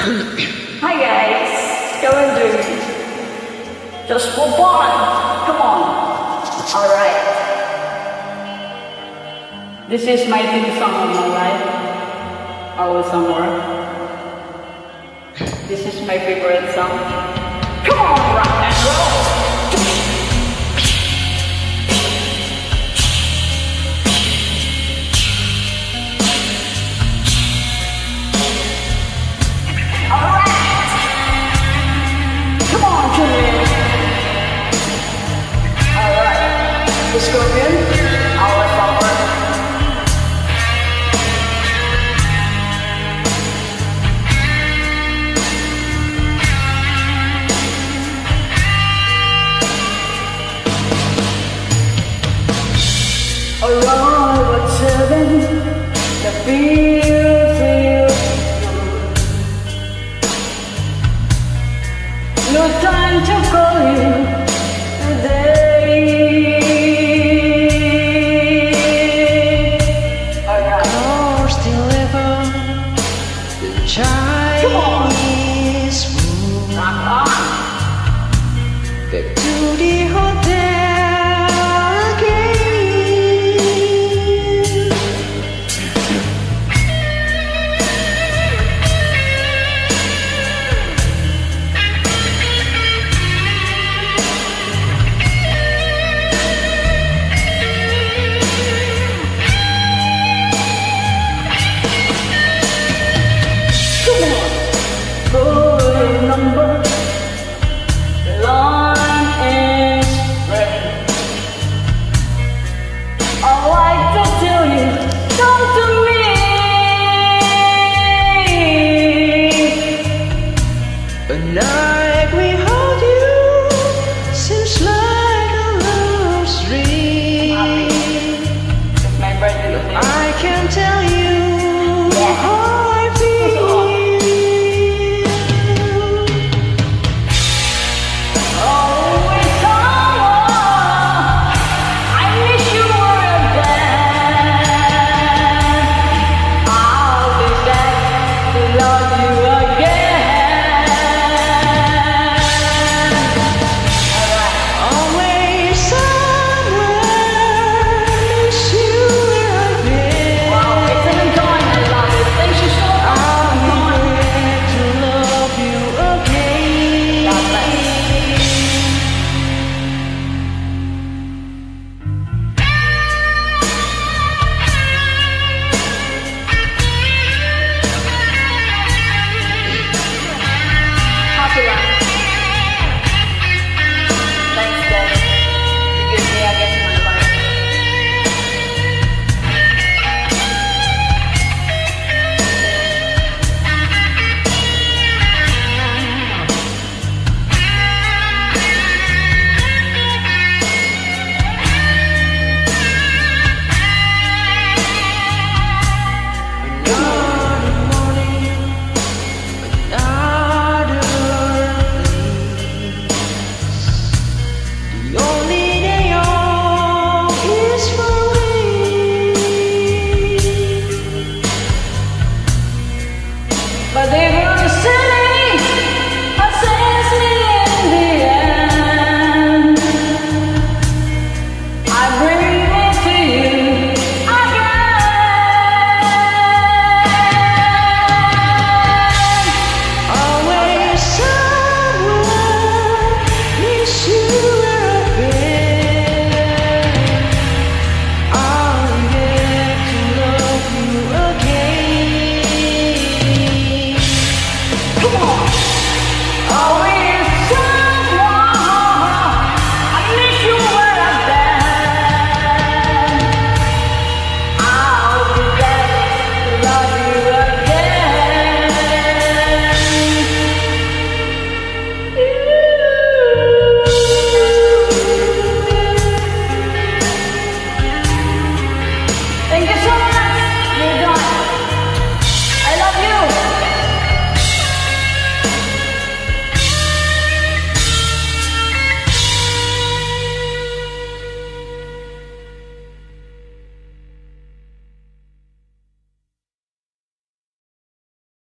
Hi guys, go and do just for fun. Come on. Alright. This is my theme song of my life. Our summer. This is my favorite song. Come on, rock Arrive at seven, the feel Come on. The night we